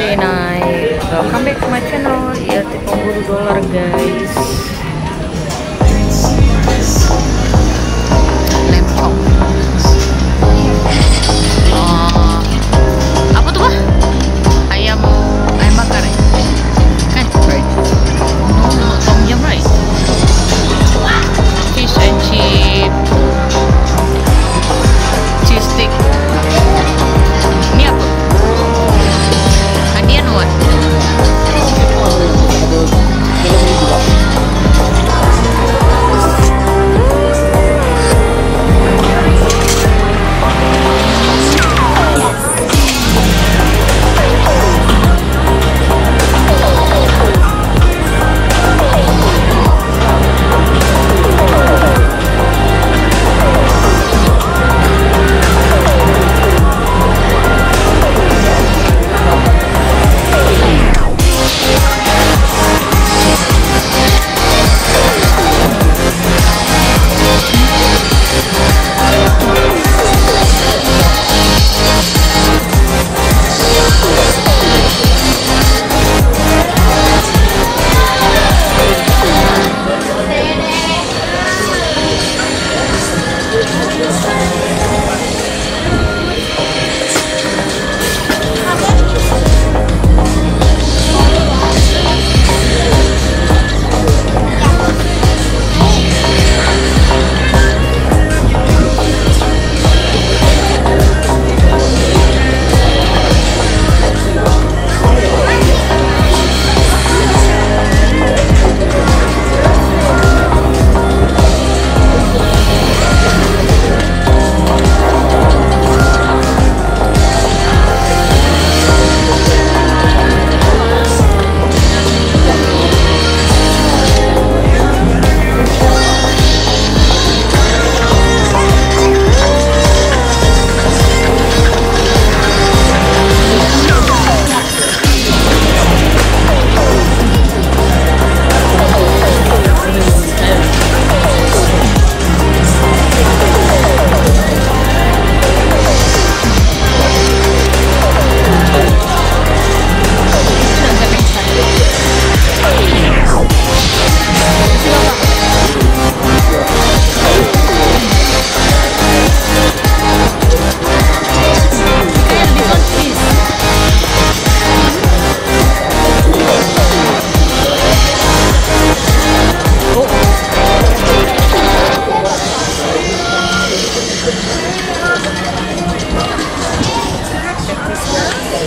Day night. Welcome back to my channel, IRT Pemburu Dolar guys. Tapi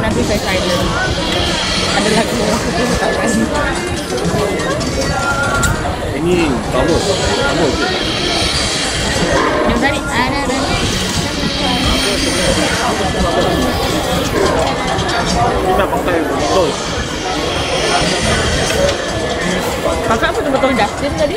nanti saya silent. Ada lagu yang aku suka kan. Ini kamu, kamu. Yang tadi ada ada. Kita pakai betul. Kakak betul-betul Justin tadi.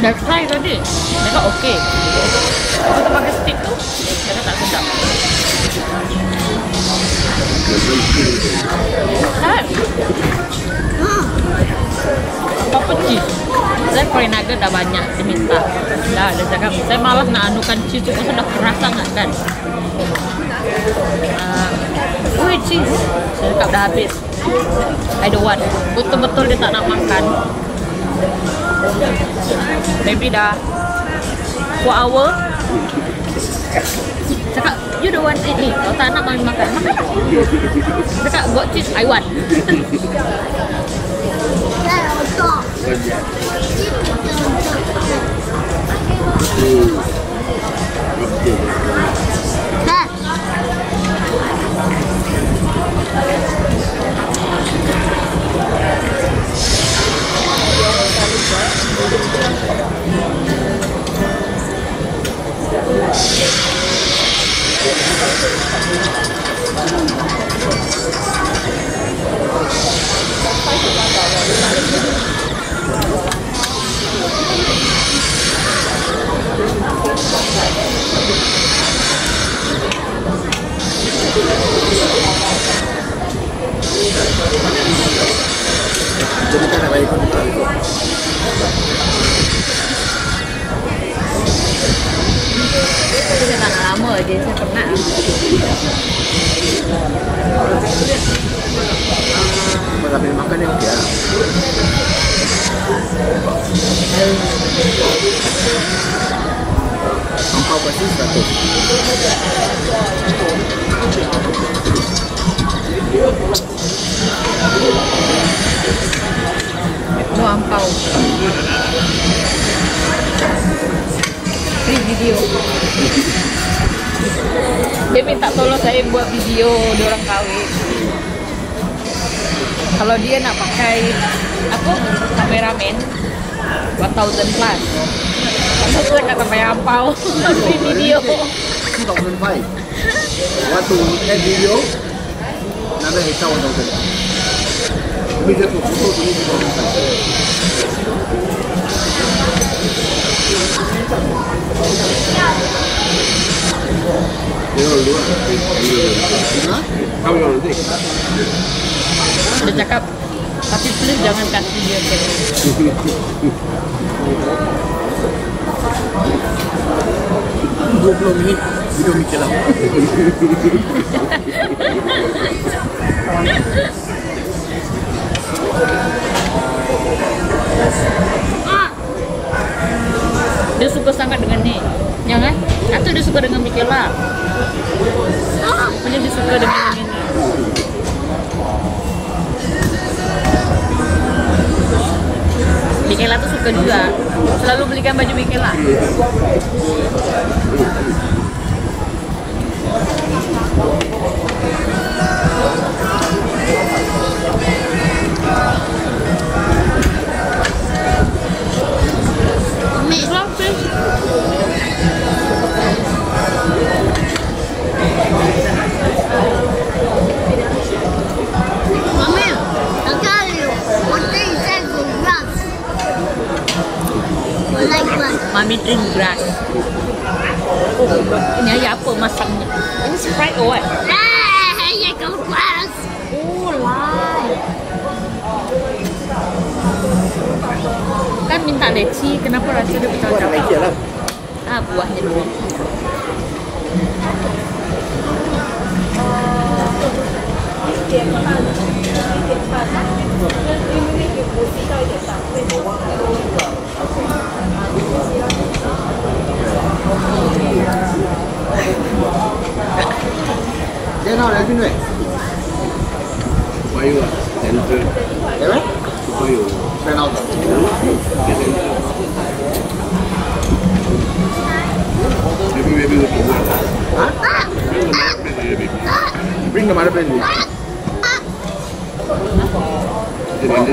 udah try tadi. Mereka oke. Tapi tuh pakai stick tuh, mereka tak sedap. Kan? Apa cheese? Saya curry nugget udah banyak diminta. Dah ada cakap, saya malas nak anukan cheese itu sudah keras sangat kan. Uh, Wih cheese, saya cakap dah habis. I don't want. Betul-betul dia tak nak makan. Maybe dah 4 hour. Cakap, you don't want eat ni. Kalau tak nak mami makan, makan lah. Cakap, got cheese, I want. Saya je, saya pernah. Kalau sambil makan ni okey lah. Angkau pasti 100. Mau ampau. Free video. Dia minta tolong saya buat video dia orang kawin. Kalau dia nak pakai apa kameramen 1000 plus. Kalau saya kata bayar ampau free video. 2,500. Want to add video? Another extra 1,000. Tapi dia tu foto tu ni 2,500. Dia cakap tapi please jangan kasih dia. Dua puluh minit video mikir lah. Dia suka sangat dengan ni. Jangan. Atau dia suka dengan Mikela. Punya dia suka dengan ini. Mikela tuh suka juga. Selalu belikan baju Mikela. Sprite or what? Ah, you go. Oh, live. Kan minta leci, kenapa rasa dia nak bercakap? mikir lah. Ah, buahnya dulu. Dia nak 好嘞，兄弟。还有啊，还有这，还有，还有，还有那个。别别别别别别！啊！冰的嘛，这边的。兄弟，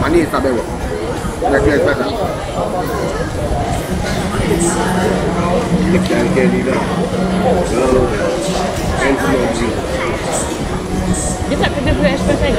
的弟，咋办我？来来来来。你看见你了？Bisa kita beres pasang.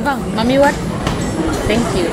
Abang, mommy what? Thank you.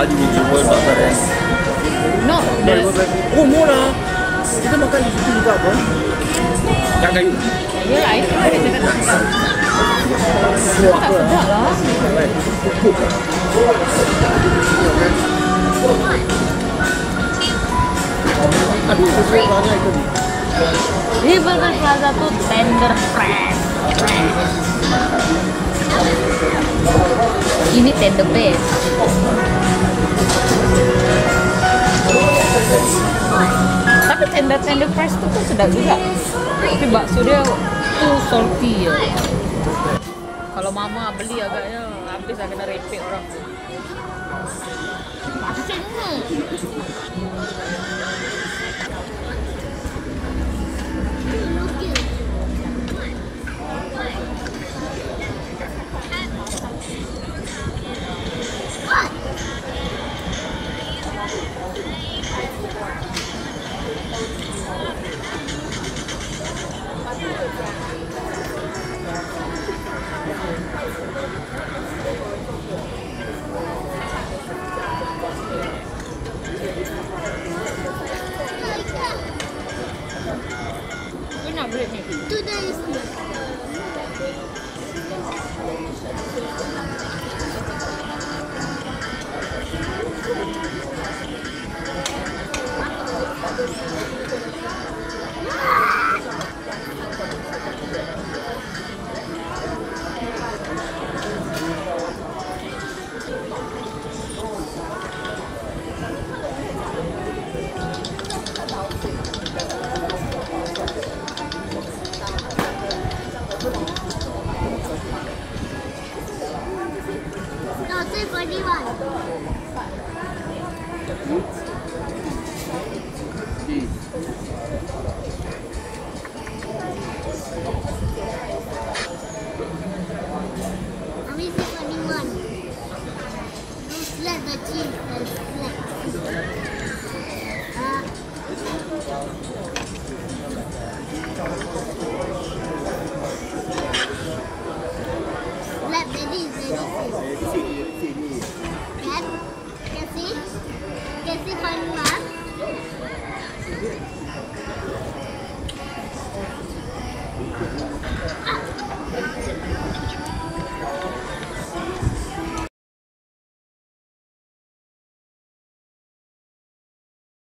Baju makanan. No, Oh murah. Kita makan di situ juga kan? Yang kayu. yelah itu ada tak sedap. Lah. Aduh, itu. Di Burger Plaza tuh tender fresh. Ini tender best. Tapi tender tender fresh tuh tuh sedap juga. Tapi bakso dia tuh salty ya. Kalau mama beli agaknya habis lah kena repek orang. Kau anyone.